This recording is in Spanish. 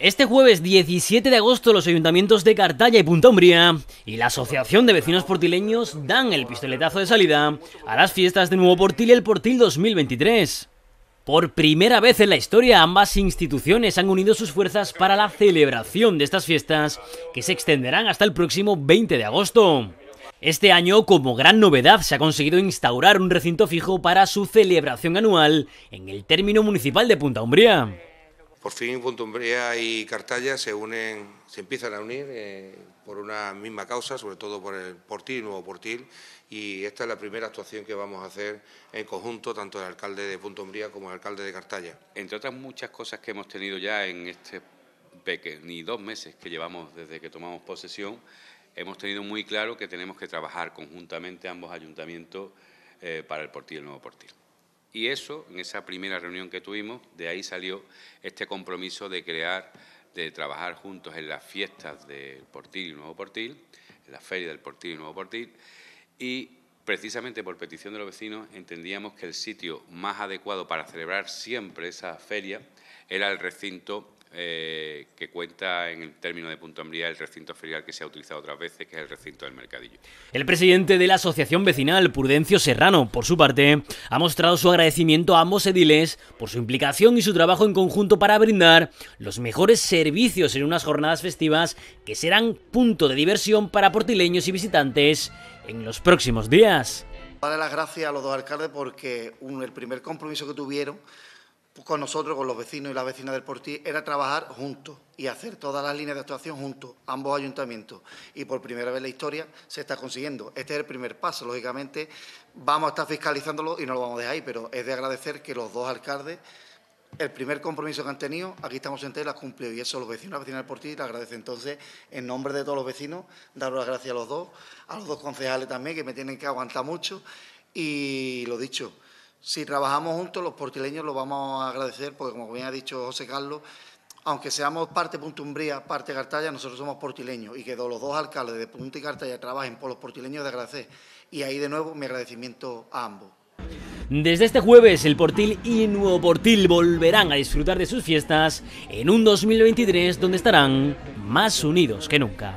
Este jueves 17 de agosto los ayuntamientos de Cartaya y Punta Umbría y la Asociación de Vecinos Portileños dan el pistoletazo de salida a las fiestas de Nuevo Portil y el Portil 2023. Por primera vez en la historia ambas instituciones han unido sus fuerzas para la celebración de estas fiestas que se extenderán hasta el próximo 20 de agosto. Este año, como gran novedad, se ha conseguido instaurar un recinto fijo para su celebración anual en el término municipal de Punta Umbría. Por fin Umbría y Cartaya se unen, se empiezan a unir eh, por una misma causa, sobre todo por el Portil, Nuevo Portil, y esta es la primera actuación que vamos a hacer en conjunto, tanto el alcalde de Umbría como el alcalde de Cartaya. Entre otras muchas cosas que hemos tenido ya en este ni dos meses que llevamos desde que tomamos posesión, hemos tenido muy claro que tenemos que trabajar conjuntamente ambos ayuntamientos eh, para el Portil y el Nuevo Portil. Y eso, en esa primera reunión que tuvimos, de ahí salió este compromiso de crear, de trabajar juntos en las fiestas del Portil y Nuevo Portil, en la feria del Portil y Nuevo Portil, y precisamente por petición de los vecinos entendíamos que el sitio más adecuado para celebrar siempre esa feria era el recinto eh, que cuenta en el término de Punto Ambría el recinto ferial que se ha utilizado otras veces, que es el recinto del Mercadillo. El presidente de la Asociación Vecinal, Prudencio Serrano, por su parte, ha mostrado su agradecimiento a ambos ediles por su implicación y su trabajo en conjunto para brindar los mejores servicios en unas jornadas festivas que serán punto de diversión para portileños y visitantes en los próximos días. Darle las gracias a los dos alcaldes porque el primer compromiso que tuvieron con nosotros, con los vecinos y las vecinas del Portí, era trabajar juntos y hacer todas las líneas de actuación juntos, ambos ayuntamientos. Y por primera vez en la historia se está consiguiendo. Este es el primer paso. Lógicamente, vamos a estar fiscalizándolo y no lo vamos a dejar ahí, pero es de agradecer que los dos alcaldes, el primer compromiso que han tenido, aquí estamos en han cumplido. Y eso los vecinos y las vecinas del Portí le agradecen. Entonces, en nombre de todos los vecinos, daros las gracias a los dos, a los dos concejales también, que me tienen que aguantar mucho. Y lo dicho, si trabajamos juntos, los portileños lo vamos a agradecer, porque como bien ha dicho José Carlos, aunque seamos parte Punta Umbría, parte Cartaya, nosotros somos portileños y que los dos alcaldes de Punta y Cartaya trabajen por los portileños de agradecer. Y ahí de nuevo mi agradecimiento a ambos. Desde este jueves, el Portil y Nuevo Portil volverán a disfrutar de sus fiestas en un 2023 donde estarán más unidos que nunca.